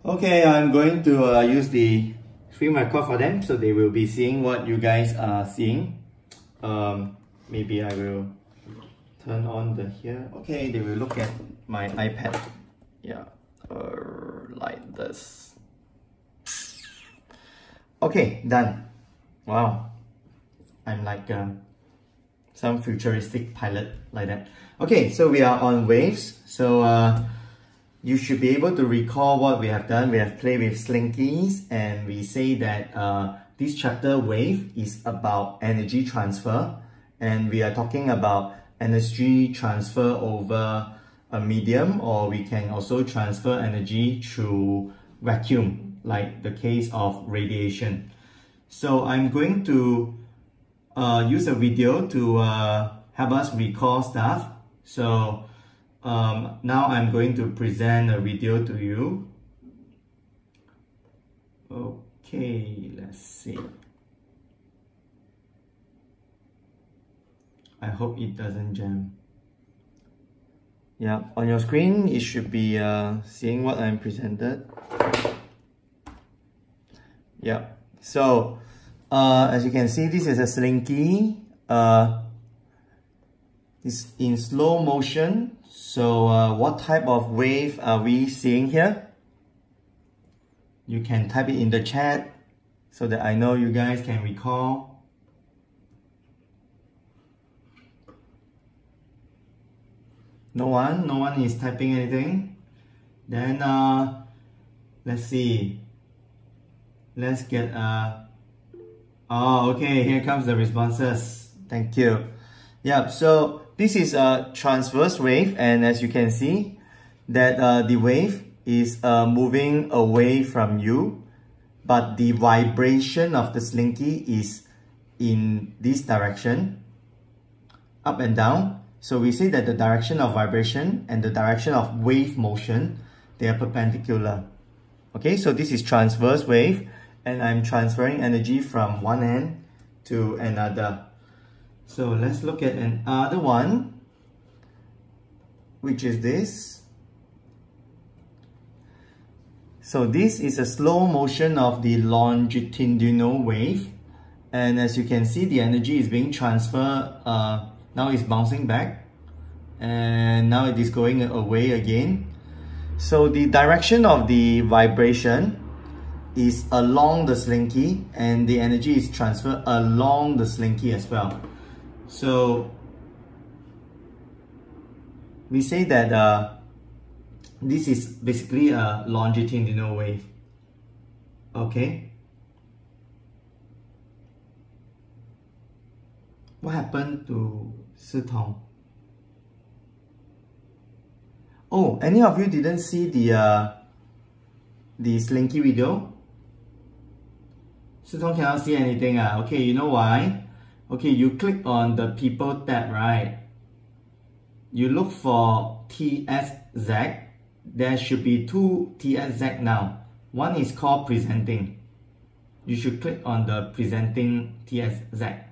Okay, I'm going to uh, use the screen record for them so they will be seeing what you guys are seeing. Um, maybe I will turn on the here. Okay, they will look at my iPad. Yeah, uh, like this. Okay, done. Wow, I'm like um, some futuristic pilot like that. Okay, so we are on waves. So uh, you should be able to recall what we have done. We have played with slinkies and we say that uh, this chapter wave is about energy transfer and we are talking about energy transfer over a medium or we can also transfer energy through vacuum like the case of radiation. So I'm going to uh, use a video to uh, help us recall stuff. So um, now I'm going to present a video to you. Okay, let's see. I hope it doesn't jam. Yeah, on your screen, it should be uh, seeing what I'm presented. Yeah, so uh, as you can see, this is a slinky. Uh, it's in slow motion. So uh, what type of wave are we seeing here? You can type it in the chat so that I know you guys can recall. No one, no one is typing anything. Then uh, let's see. Let's get uh, oh okay, here comes the responses. Thank you. Yeah, so this is a transverse wave and as you can see that uh, the wave is uh, moving away from you but the vibration of the slinky is in this direction up and down. So we say that the direction of vibration and the direction of wave motion they are perpendicular. Okay so this is transverse wave and I'm transferring energy from one end to another so let's look at another one, which is this. So this is a slow motion of the longitudinal wave. And as you can see, the energy is being transferred. Uh, now it's bouncing back. And now it is going away again. So the direction of the vibration is along the slinky and the energy is transferred along the slinky as well. So we say that uh, this is basically a longitudinal wave. Okay. What happened to Sitong? Oh, any of you didn't see the uh, the Slinky video? Sitong cannot see anything. Uh. Okay, you know why? Okay, you click on the people tab, right? You look for TSZ. There should be two TSZ now. One is called presenting. You should click on the presenting TSZ.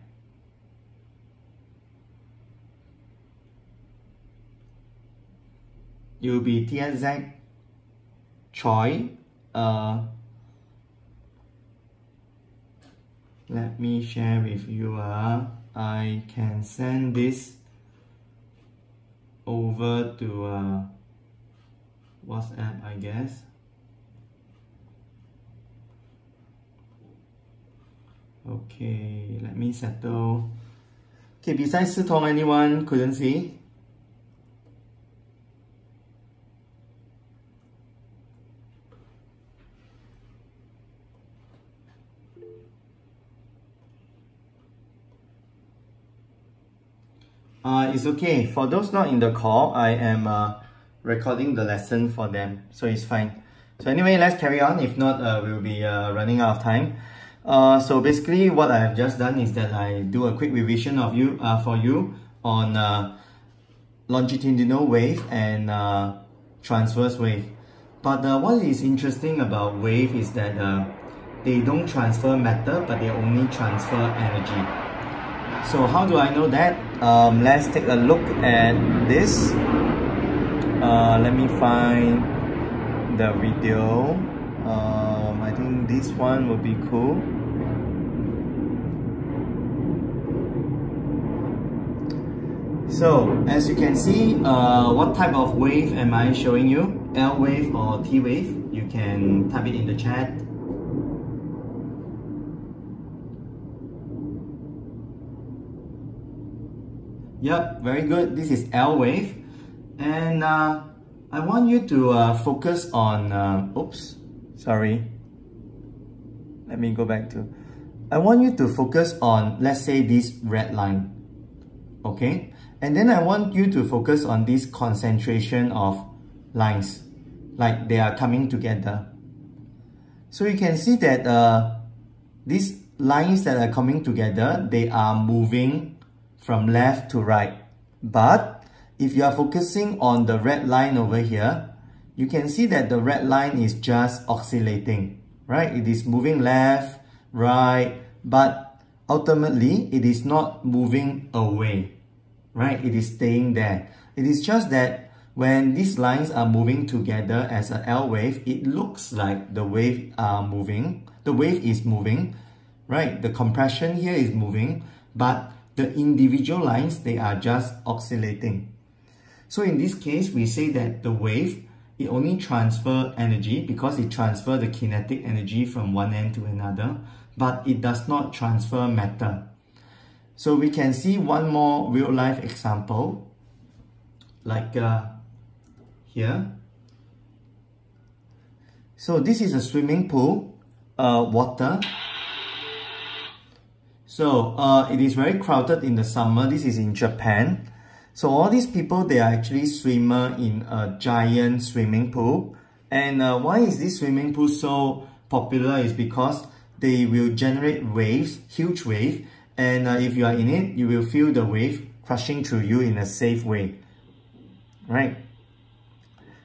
Will be TSZ Choi. Uh, let me share with you uh, I can send this over to uh, WhatsApp I guess. Okay let me settle. Okay besides Sitong anyone couldn't see Uh, it's okay. For those not in the call, I am uh, recording the lesson for them. So it's fine. So anyway, let's carry on. If not, uh, we'll be uh, running out of time. Uh, so basically, what I have just done is that I do a quick revision of you uh, for you on uh, longitudinal wave and uh, transverse wave. But uh, what is interesting about wave is that uh, they don't transfer matter, but they only transfer energy. So how do I know that? Um, let's take a look at this. Uh, let me find the video. Um, I think this one would be cool. So, as you can see, uh, what type of wave am I showing you? L wave or T wave? You can type it in the chat. Yep, very good. This is L wave. And uh, I want you to uh, focus on, uh, oops, sorry. Let me go back to, I want you to focus on, let's say this red line, okay? And then I want you to focus on this concentration of lines, like they are coming together. So you can see that uh, these lines that are coming together, they are moving from left to right. But if you are focusing on the red line over here, you can see that the red line is just oscillating, right? It is moving left, right, but ultimately it is not moving away, right? It is staying there. It is just that when these lines are moving together as an L wave, it looks like the wave are moving. The wave is moving, right? The compression here is moving, but the individual lines, they are just oscillating. So in this case, we say that the wave, it only transfer energy because it transfer the kinetic energy from one end to another, but it does not transfer matter. So we can see one more real life example, like uh, here. So this is a swimming pool, uh, water, so uh, it is very crowded in the summer. This is in Japan. So all these people, they are actually swimmer in a giant swimming pool. And uh, why is this swimming pool so popular is because they will generate waves, huge wave. And uh, if you are in it, you will feel the wave crushing through you in a safe way. Right?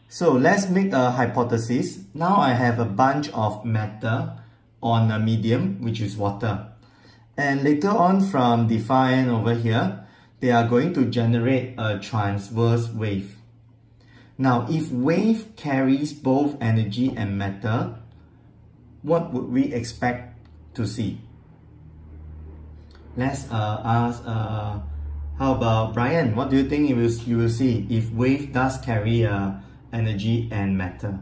So let's make a hypothesis. Now I have a bunch of matter on a medium, which is water. And later on from the far end over here, they are going to generate a transverse wave. Now, if wave carries both energy and matter, what would we expect to see? Let's uh, ask, uh, how about Brian? What do you think you will, you will see if wave does carry uh, energy and matter?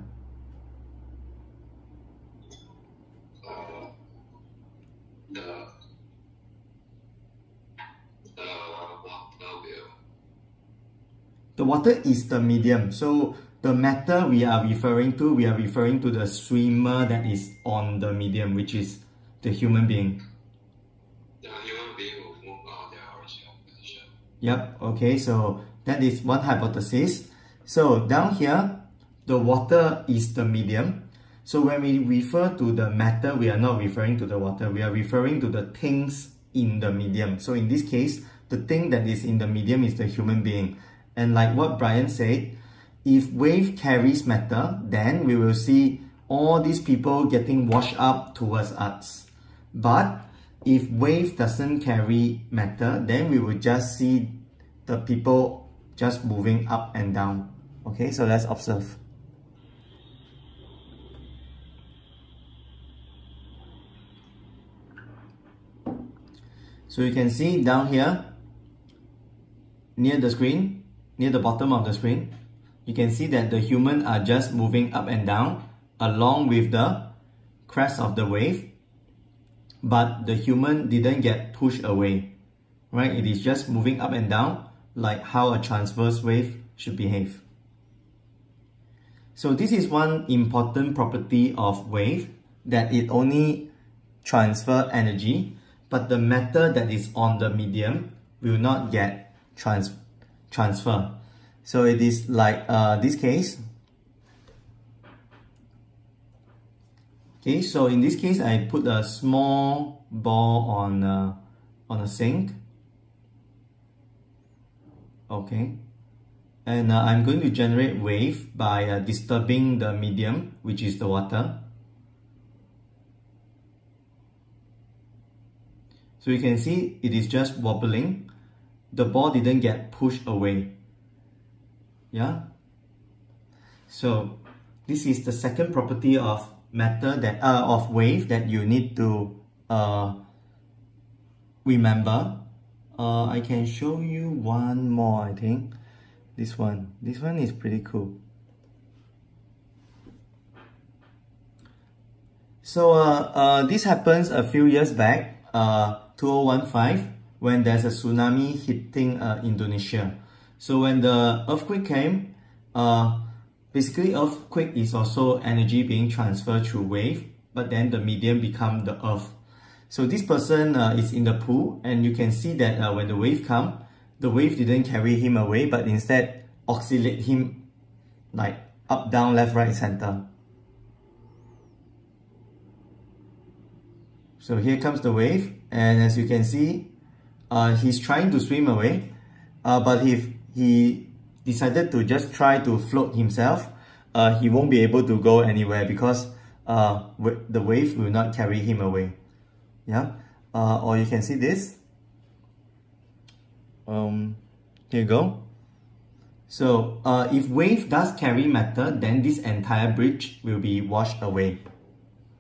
The water is the medium. So the matter we are referring to, we are referring to the swimmer that is on the medium, which is the human being. The human being will move out their original position. Yep, okay, so that is one hypothesis. So down here, the water is the medium. So when we refer to the matter, we are not referring to the water, we are referring to the things in the medium. So in this case, the thing that is in the medium is the human being. And like what Brian said, if wave carries matter, then we will see all these people getting washed up towards us. But if wave doesn't carry matter, then we will just see the people just moving up and down. Okay, so let's observe. So you can see down here, near the screen, near the bottom of the screen, you can see that the human are just moving up and down along with the crest of the wave, but the human didn't get pushed away, right? It is just moving up and down like how a transverse wave should behave. So this is one important property of wave that it only transfer energy, but the matter that is on the medium will not get trans transfer. So it is like uh, this case. Okay, so in this case, I put a small ball on uh, on a sink. Okay, and uh, I'm going to generate wave by uh, disturbing the medium, which is the water. So you can see it is just wobbling the ball didn't get pushed away. Yeah? So this is the second property of matter that uh, of wave that you need to uh, remember. Uh, I can show you one more, I think. This one. This one is pretty cool. So uh, uh, this happens a few years back, uh, 2015, when there's a tsunami hitting uh, Indonesia. So when the earthquake came, uh, basically earthquake is also energy being transferred through wave, but then the medium become the earth. So this person uh, is in the pool and you can see that uh, when the wave come, the wave didn't carry him away, but instead oscillate him like up, down, left, right, center. So here comes the wave and as you can see, uh, he's trying to swim away, uh, but if he decided to just try to float himself, uh, he won't be able to go anywhere because uh, the wave will not carry him away. Yeah, uh, or you can see this. Um, here you go. So uh, if wave does carry matter, then this entire bridge will be washed away.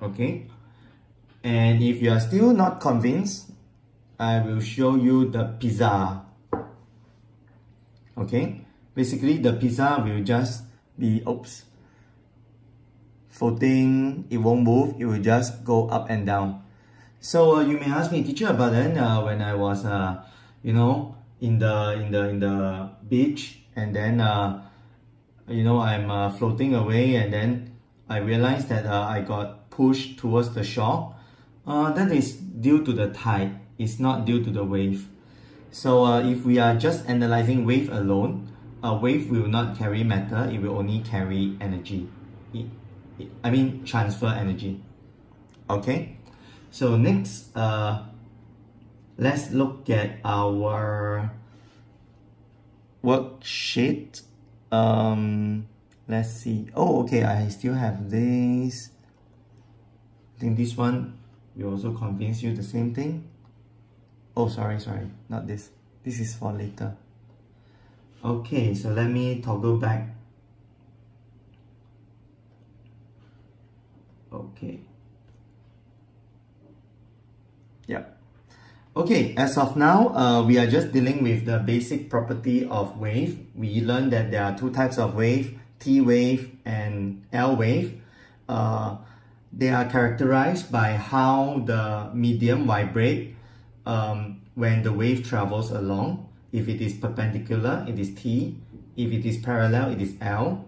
Okay. And if you are still not convinced, I will show you the pizza. Okay, basically the pizza will just be, oops, floating, it won't move, it will just go up and down. So uh, you may ask me, teacher, but then uh, when I was, uh, you know, in the in the in the beach, and then uh, you know I'm uh, floating away, and then I realized that uh, I got pushed towards the shore. Uh, that is due to the tide, it's not due to the wave. So uh, if we are just analyzing wave alone, a wave will not carry matter, it will only carry energy. It, it, I mean transfer energy. Okay, so next, uh, let's look at our worksheet. Um, let's see. Oh, okay, I still have this. I think this one will also convince you the same thing. Oh, sorry, sorry, not this. This is for later. Okay, so let me toggle back. Okay. Yep. Okay, as of now, uh, we are just dealing with the basic property of wave. We learned that there are two types of wave, T wave and L wave. Uh, they are characterized by how the medium vibrate um, when the wave travels along. If it is perpendicular, it is T. If it is parallel, it is L.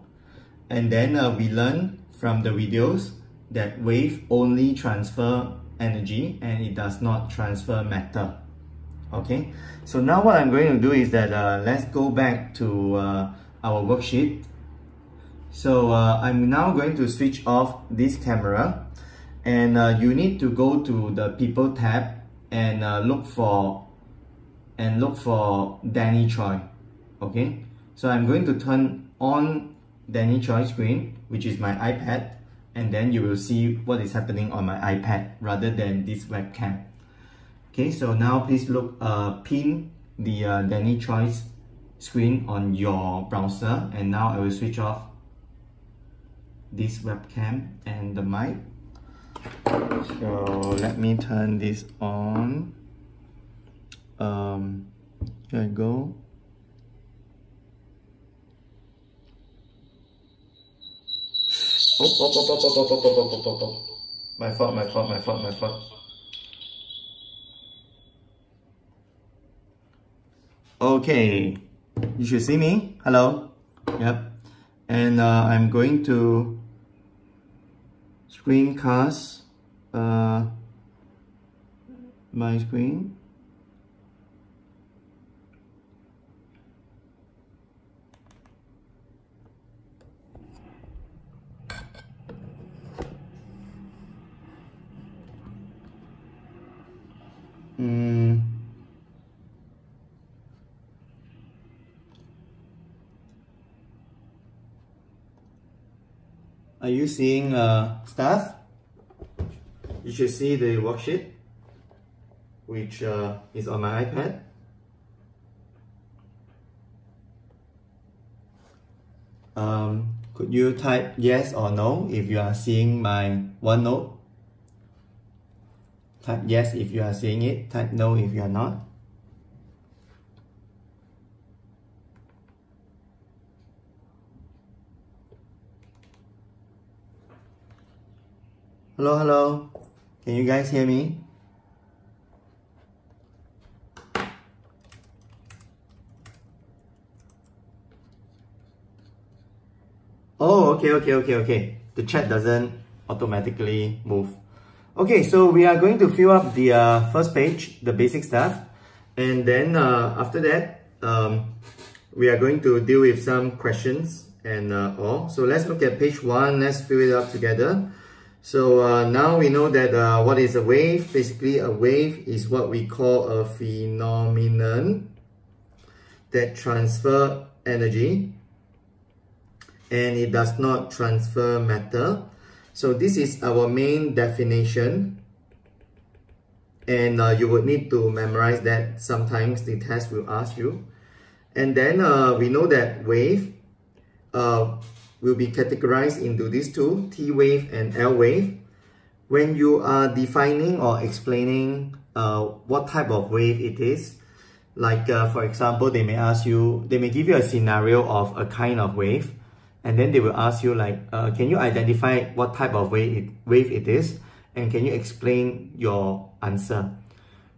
And then uh, we learn from the videos that wave only transfer energy and it does not transfer matter. Okay, so now what I'm going to do is that uh, let's go back to uh, our worksheet so uh, I'm now going to switch off this camera and uh, you need to go to the people tab and uh, look for and look for Danny Choi okay? So I'm going to turn on Danny Choi screen which is my iPad and then you will see what is happening on my iPad rather than this webcam. Okay so now please look uh, pin the uh, Danny Choi's screen on your browser and now I will switch off this webcam and the mic so let me turn this on. Um here I go. Oh, oh, oh, oh, oh, oh, oh, oh, oh, oh, my fault my fault my fault my fault. Okay. You should see me. Hello. Yep. And uh, I'm going to screencast uh, my screen mm. Are you seeing uh, stuff? You should see the worksheet, which uh, is on my iPad. Um, Could you type yes or no if you are seeing my OneNote? Type yes if you are seeing it, type no if you are not. Hello, hello. Can you guys hear me? Oh, okay, okay, okay, okay. The chat doesn't automatically move. Okay, so we are going to fill up the uh, first page, the basic stuff. And then uh, after that, um, we are going to deal with some questions and uh, all. So let's look at page one. Let's fill it up together. So uh, now we know that uh, what is a wave? Basically, a wave is what we call a phenomenon that transfer energy and it does not transfer matter. So this is our main definition and uh, you would need to memorize that sometimes the test will ask you. And then uh, we know that wave uh, will be categorized into these two, T wave and L wave. When you are defining or explaining uh, what type of wave it is, like uh, for example, they may ask you, they may give you a scenario of a kind of wave and then they will ask you like, uh, can you identify what type of wave it, wave it is? And can you explain your answer?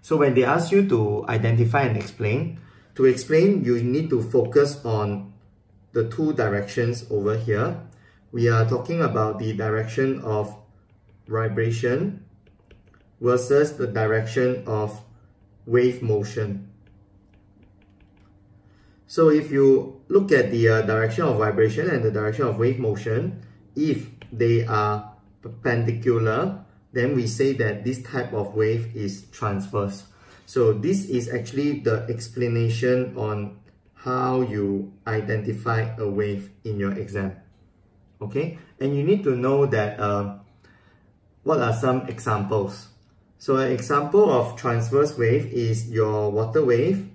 So when they ask you to identify and explain, to explain, you need to focus on the two directions over here. We are talking about the direction of vibration versus the direction of wave motion. So if you look at the uh, direction of vibration and the direction of wave motion, if they are perpendicular, then we say that this type of wave is transverse. So this is actually the explanation on how you identify a wave in your exam. Okay, and you need to know that uh, what are some examples. So an example of transverse wave is your water wave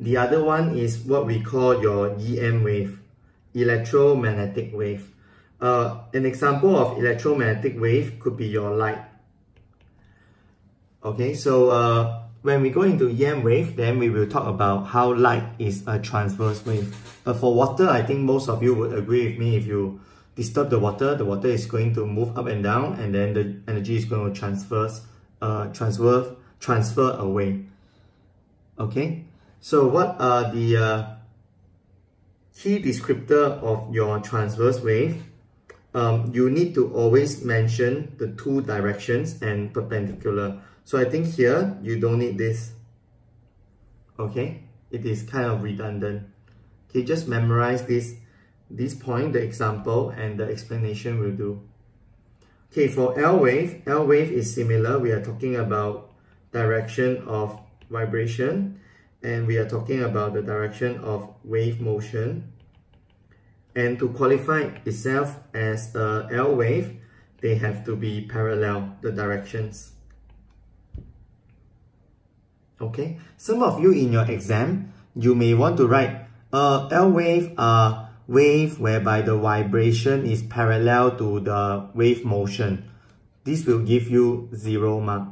the other one is what we call your EM wave, electromagnetic wave. Uh, an example of electromagnetic wave could be your light. Okay, so uh, when we go into EM wave, then we will talk about how light is a transverse wave. But for water, I think most of you would agree with me if you disturb the water, the water is going to move up and down and then the energy is going to transfer, uh, transfer, transfer away. Okay, so what are the uh, key descriptor of your transverse wave? Um, you need to always mention the two directions and perpendicular. So I think here, you don't need this. Okay, it is kind of redundant. Okay, just memorize this, this point, the example, and the explanation will do. Okay, for L wave, L wave is similar. We are talking about direction of vibration and we are talking about the direction of wave motion. And to qualify itself as a L wave, they have to be parallel, the directions. Okay, some of you in your exam, you may want to write uh, L wave a wave whereby the vibration is parallel to the wave motion. This will give you zero mark.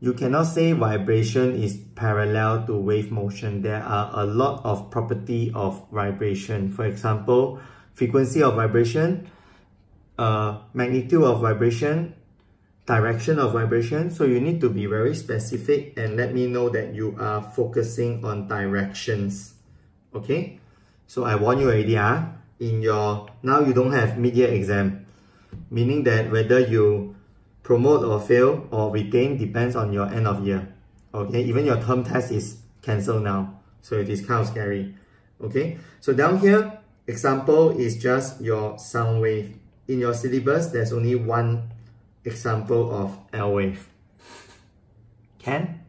You cannot say vibration is parallel to wave motion. There are a lot of property of vibration. For example, frequency of vibration, uh, magnitude of vibration, direction of vibration. So you need to be very specific and let me know that you are focusing on directions. Okay? So I warn you already, huh? in your, now you don't have mid-year exam. Meaning that whether you promote or fail or retain depends on your end of year. Okay, even your term test is cancelled now. So it is kind of scary. Okay, so down here, example is just your sound wave. In your syllabus, there's only one example of L wave. Can?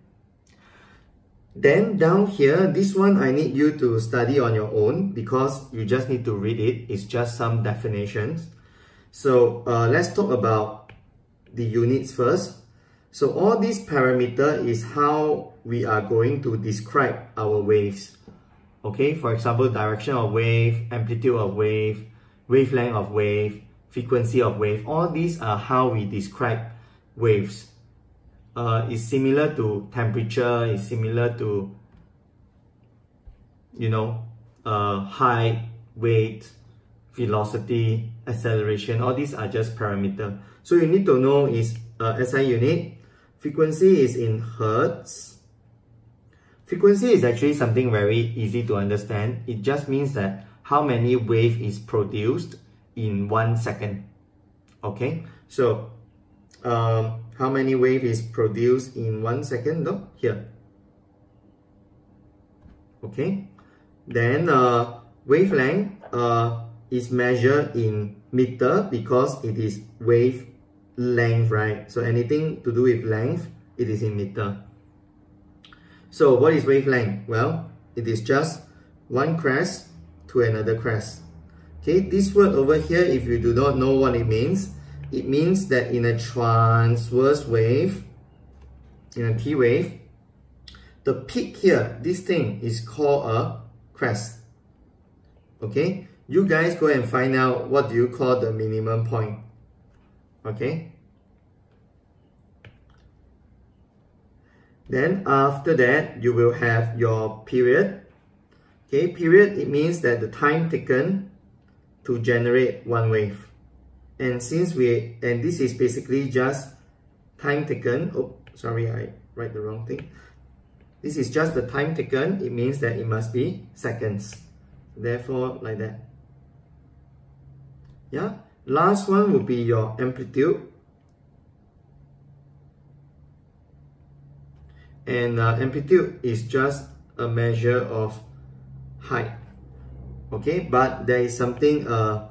Then down here, this one I need you to study on your own because you just need to read it. It's just some definitions. So uh, let's talk about the units first. So all these parameter is how we are going to describe our waves. Okay, for example, direction of wave, amplitude of wave, wavelength of wave, frequency of wave. All these are how we describe waves. Uh, it's similar to temperature, it's similar to, you know, uh, height, weight, velocity, acceleration. All these are just parameter. So you need to know is uh, SI unit. Frequency is in Hertz. Frequency is actually something very easy to understand. It just means that how many wave is produced in one second. Okay, so um, how many wave is produced in one second? No, here. Okay, then uh, wavelength uh, is measured in meter because it is wave length, right? So anything to do with length, it is in meter. So what is wavelength? Well, it is just one crest to another crest. Okay, this word over here, if you do not know what it means, it means that in a transverse wave, in a T wave, the peak here, this thing is called a crest. Okay, you guys go and find out what do you call the minimum point. Okay. Then after that, you will have your period. Okay, period, it means that the time taken to generate one wave. And since we, and this is basically just time taken, oh, sorry, I write the wrong thing. This is just the time taken, it means that it must be seconds. Therefore, like that. Yeah, last one will be your amplitude. And uh, amplitude is just a measure of height okay but there is something uh,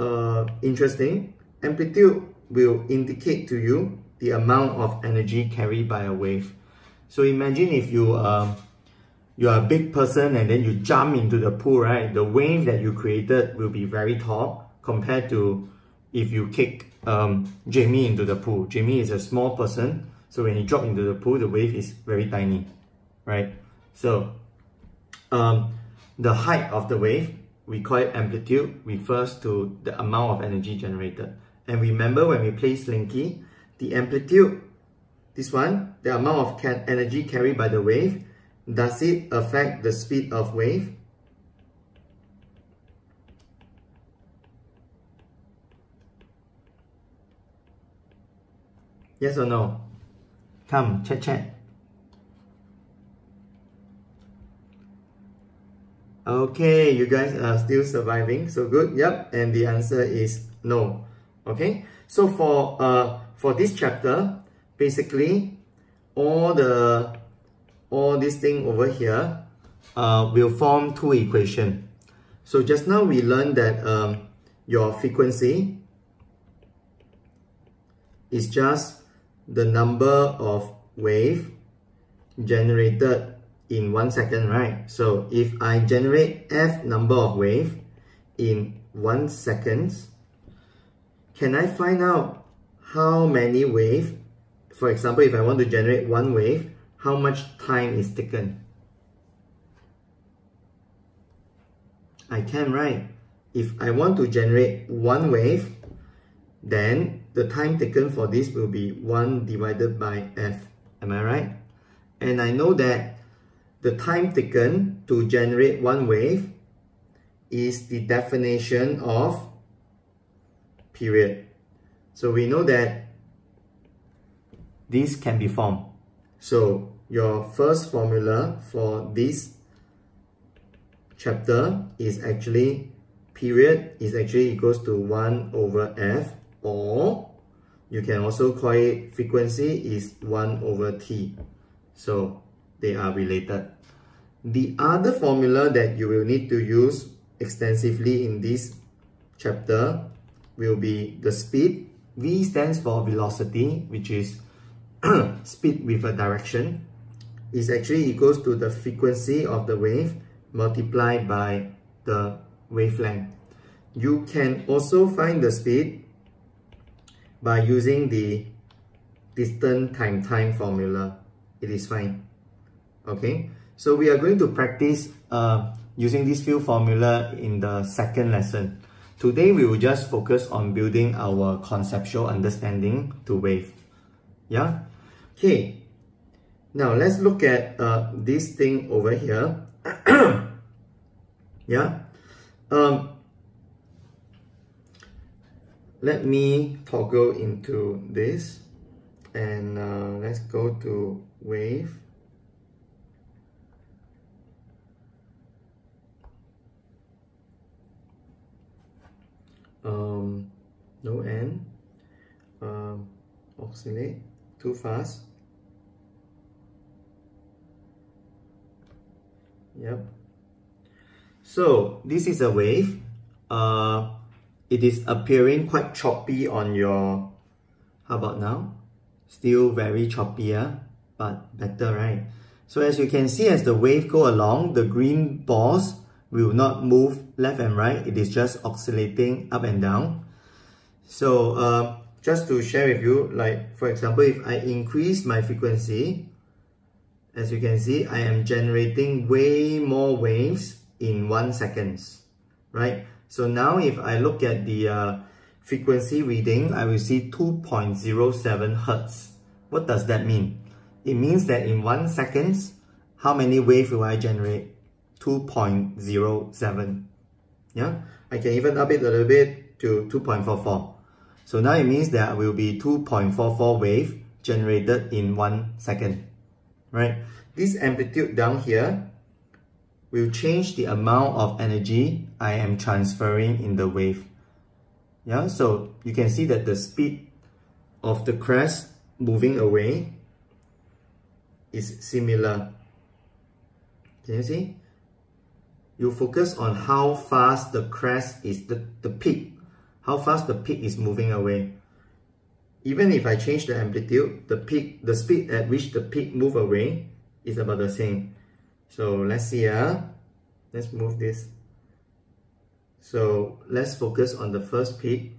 uh, interesting. Amplitude will indicate to you the amount of energy carried by a wave. So imagine if you um, you are a big person and then you jump into the pool right? The wave that you created will be very tall compared to if you kick um, Jamie into the pool. Jamie is a small person so when he drop into the pool the wave is very tiny right? So um, the height of the wave, we call it amplitude, refers to the amount of energy generated. And remember when we play Slinky, the amplitude, this one, the amount of energy carried by the wave, does it affect the speed of wave? Yes or no? Come, chat chat. Okay, you guys are still surviving, so good. Yep, and the answer is no. Okay, so for uh for this chapter, basically all the all this thing over here uh will form two equation. So just now we learned that um your frequency is just the number of wave generated in one second, right? So if I generate f number of wave in one second, can I find out how many wave, for example, if I want to generate one wave, how much time is taken? I can, right? If I want to generate one wave, then the time taken for this will be 1 divided by f. Am I right? And I know that the time taken to generate one wave is the definition of period. So we know that this can be formed. So your first formula for this chapter is actually period is actually equals to 1 over f or you can also call it frequency is 1 over t. So they are related. The other formula that you will need to use extensively in this chapter will be the speed. V stands for velocity, which is speed with a direction, is actually equals to the frequency of the wave multiplied by the wavelength. You can also find the speed by using the distance time time formula. It is fine okay So we are going to practice uh, using this few formula in the second lesson. Today we will just focus on building our conceptual understanding to wave. Yeah? Okay. Now let's look at uh, this thing over here. yeah? Um, let me toggle into this and uh, let's go to wave um, no end um, oscillate. Too fast. Yep. So this is a wave. Uh, it is appearing quite choppy on your how about now? Still very choppier but better right? So as you can see as the wave go along the green balls will not move left and right it is just oscillating up and down so uh, just to share with you like for example if I increase my frequency as you can see I am generating way more waves in one seconds right so now if I look at the uh, frequency reading, I will see 2.07 Hertz. What does that mean? It means that in one seconds, how many waves will I generate? 2.07. Yeah, I can even up it a little bit to 2.44. So now it means there will be 2.44 wave generated in one second, right? This amplitude down here will change the amount of energy I am transferring in the wave. Yeah, so you can see that the speed of the crest moving away is similar. Can you see? You focus on how fast the crest is, the, the peak, how fast the peak is moving away. Even if I change the amplitude, the peak, the speed at which the peak move away is about the same. So let's see, uh, let's move this. So let's focus on the first peak.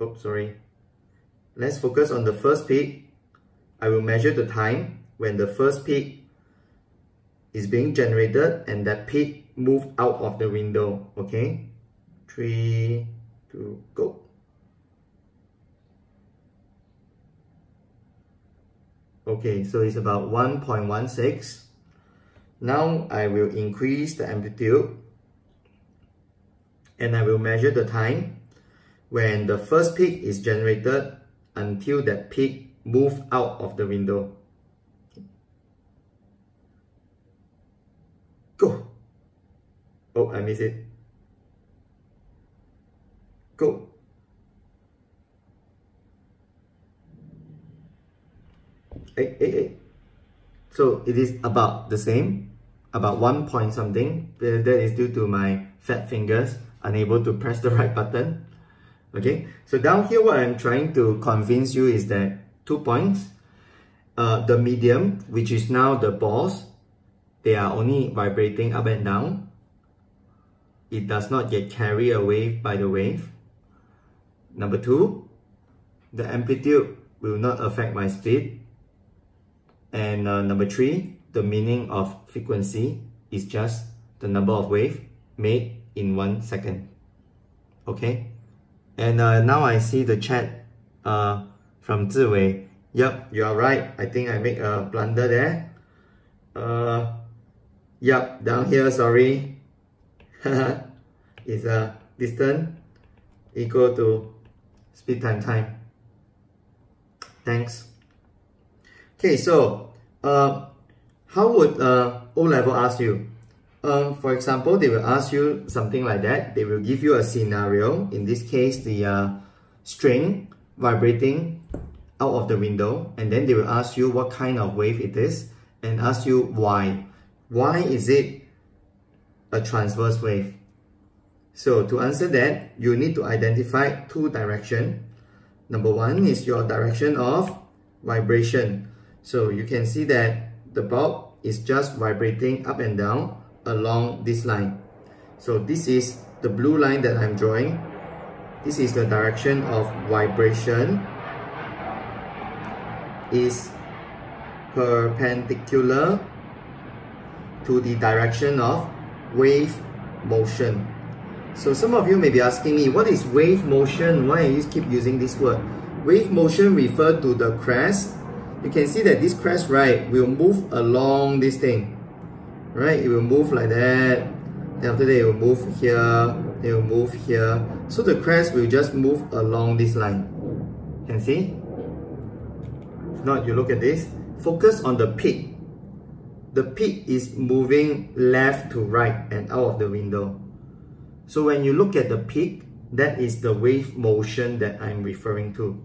Oh, sorry. Let's focus on the first peak. I will measure the time when the first peak is being generated and that peak move out of the window. Okay? Three, two, go. Okay, so it's about 1.16. Now I will increase the amplitude and I will measure the time when the first peak is generated until that peak move out of the window. Go! Oh, I missed it. Go! Hey, hey, hey. So it is about the same, about one point something. That is due to my fat fingers, unable to press the right button. Okay, so down here what I'm trying to convince you is that two points. Uh, the medium, which is now the balls, they are only vibrating up and down. It does not get carried away by the wave. Number two, the amplitude will not affect my speed. And uh, number three, the meaning of frequency is just the number of wave made in one second. Okay? And uh, now I see the chat uh, from Ziwei. Yep, you are right. I think I make a blunder there. Uh, yep, down here, sorry. is a distance equal to speed time time. Thanks. Okay, so uh, how would uh, O-level ask you? Um, for example, they will ask you something like that. They will give you a scenario. In this case, the uh, string vibrating out of the window. And then they will ask you what kind of wave it is and ask you why. Why is it a transverse wave? So to answer that, you need to identify two direction. Number one is your direction of vibration. So you can see that the bulb is just vibrating up and down along this line. So this is the blue line that I'm drawing. This is the direction of vibration is perpendicular to the direction of wave motion. So some of you may be asking me, what is wave motion? Why you keep using this word? Wave motion refer to the crest. You can see that this crest, right, will move along this thing. Right, it will move like that. Then after that, it will move here. It will move here. So the crest will just move along this line. Can see? If not, you look at this. Focus on the peak. The peak is moving left to right and out of the window. So when you look at the peak, that is the wave motion that I'm referring to.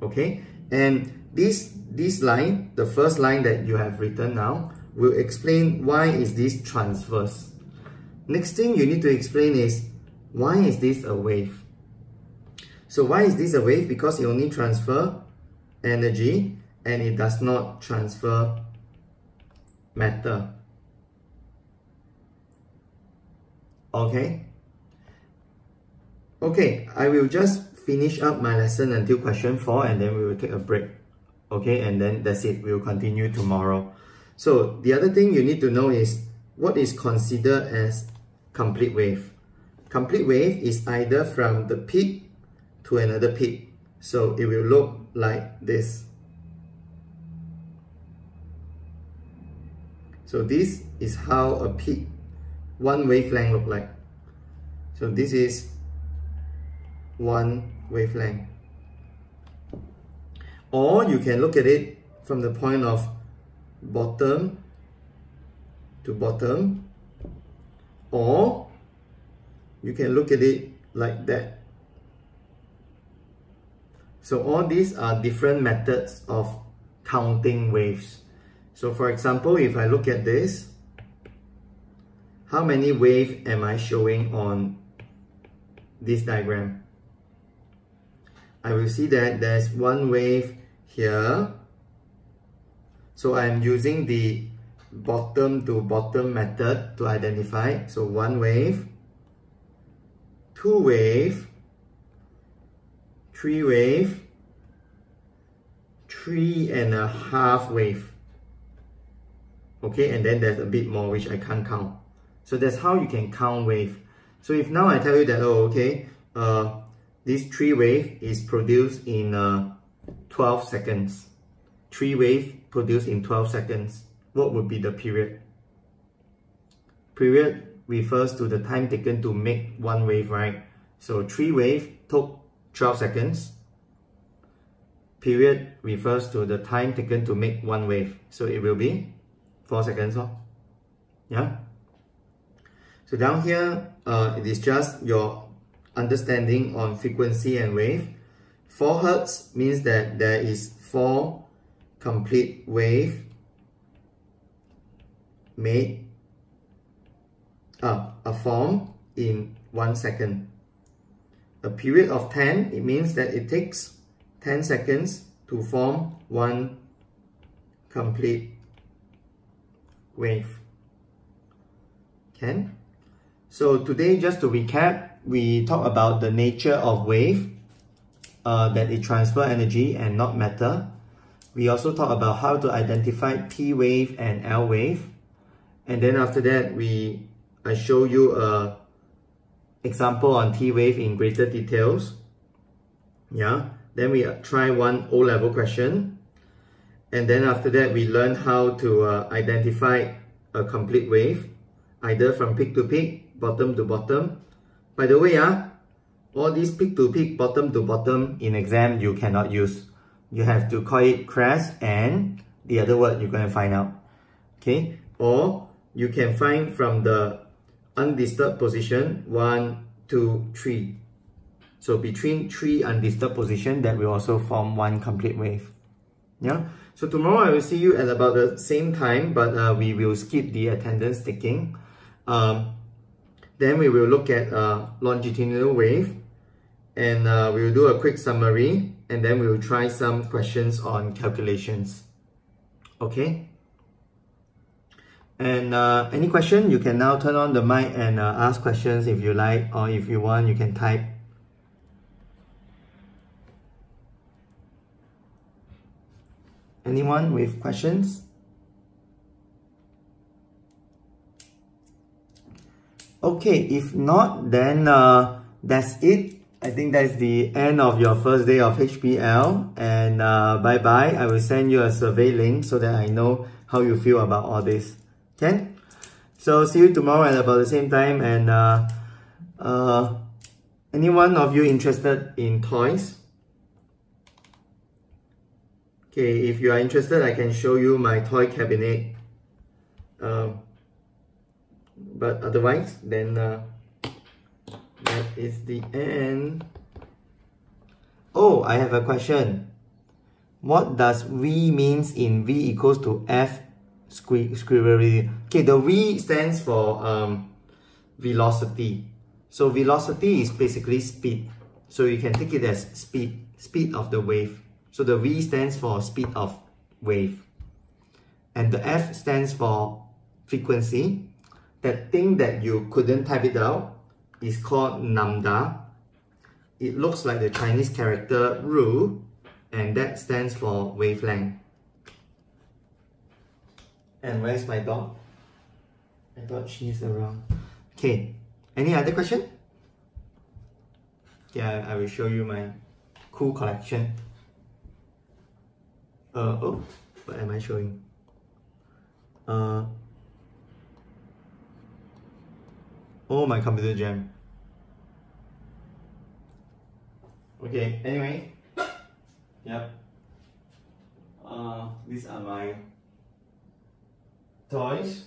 Okay, and this this line, the first line that you have written now, will explain why is this transverse. Next thing you need to explain is why is this a wave? So why is this a wave? Because it only transfer energy and it does not transfer matter. Okay? Okay, I will just finish up my lesson until question 4 and then we will take a break. Okay, and then that's it. We will continue tomorrow. So the other thing you need to know is what is considered as complete wave. Complete wave is either from the peak to another peak. So it will look like this. So this is how a peak, one wavelength look like. So this is one wavelength. Or you can look at it from the point of bottom to bottom or you can look at it like that. So all these are different methods of counting waves. So for example, if I look at this, how many wave am I showing on this diagram? I will see that there's one wave here. So I'm using the bottom to bottom method to identify. So one wave, two wave, three wave, three and a half wave okay and then there's a bit more which I can't count. So that's how you can count wave. So if now I tell you that oh okay uh, this three wave is produced in uh, 12 seconds. Three wave produced in 12 seconds. What would be the period? Period refers to the time taken to make one wave right? So three wave took 12 seconds. Period refers to the time taken to make one wave. So it will be 4 seconds off. Yeah. So down here, uh, it is just your understanding on frequency and wave. 4 hertz means that there is 4 complete wave made uh, a form in 1 second. A period of 10, it means that it takes 10 seconds to form one complete wave. Can? So today, just to recap, we talk about the nature of wave, uh, that it transfer energy and not matter. We also talk about how to identify T wave and L wave. And then after that, we I show you a example on T wave in greater details. Yeah. Then we try one O-level question and then after that, we learn how to uh, identify a complete wave, either from peak to peak, bottom to bottom. By the way, uh, all these peak to peak, bottom to bottom in exam, you cannot use. You have to call it crest and the other word you're going to find out. Okay? Or you can find from the undisturbed position, one, two, three. So between three undisturbed position, that will also form one complete wave. Yeah? So tomorrow I will see you at about the same time, but uh, we will skip the attendance taking. Um, then we will look at uh, longitudinal wave and uh, we will do a quick summary and then we will try some questions on calculations. Okay? And uh, any question, you can now turn on the mic and uh, ask questions if you like or if you want, you can type Anyone with questions? Okay, if not, then uh, that's it. I think that's the end of your first day of HBL. And uh, bye-bye. I will send you a survey link so that I know how you feel about all this. Okay? So see you tomorrow at about the same time. And uh, uh, anyone of you interested in toys? Okay, if you are interested, I can show you my toy cabinet. Um, but otherwise, then uh, that is the end. Oh, I have a question. What does V means in V equals to F square Okay, the V stands for um, velocity. So velocity is basically speed. So you can take it as speed, speed of the wave. So the V stands for speed of wave. And the F stands for frequency that thing that you couldn't type it out is called lambda. It looks like the Chinese character ru, and that stands for wavelength. And where's my dog? I thought she's around. Okay, any other question? Yeah, I will show you my cool collection. Uh, oh, what am I showing? Uh, Oh, my computer jam. Okay, anyway. Yep. Uh, these are my toys.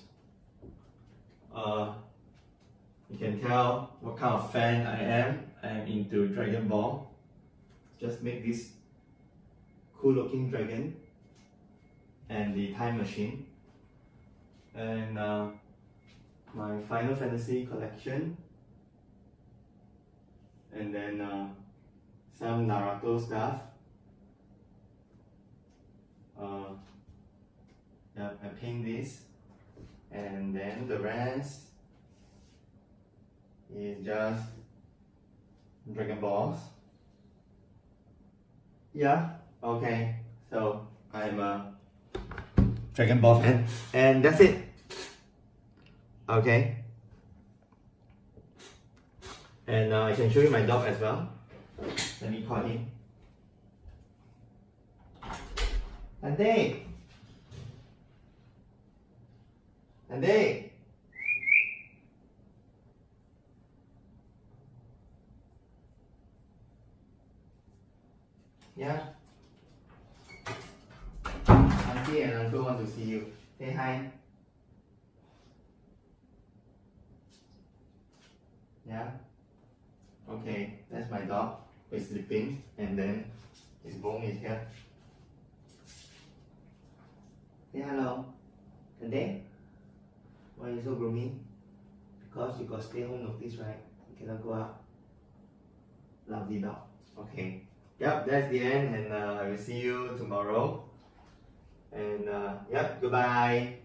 Uh, you can tell what kind of fan I am. I am into Dragon Ball. Just make this cool looking dragon and the time machine. And uh, my Final Fantasy collection and then uh, some Naruto stuff. Uh, yeah, I paint this and then the rest is just Dragon Balls. Yeah, okay, so I'm a Dragon Ball fan and that's it. Okay. And uh, I can show you my dog as well. Let me call him. Ande! Ande! Yeah. Auntie and uncle want to see you. Say hi. Yeah. Okay, that's my dog He's sleeping and then his bone is here. Say hello. Then, why are you so gloomy? Because you got stay home notice, right? You cannot go out. Lovely dog. Okay. Yep, that's the end and uh, I will see you tomorrow. And uh, yep, goodbye.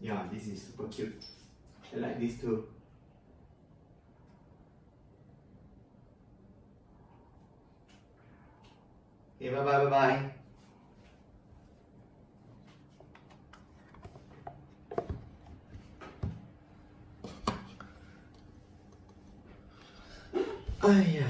Yeah, this is super cute. I like this too. Okay, bye bye bye bye. 哎呀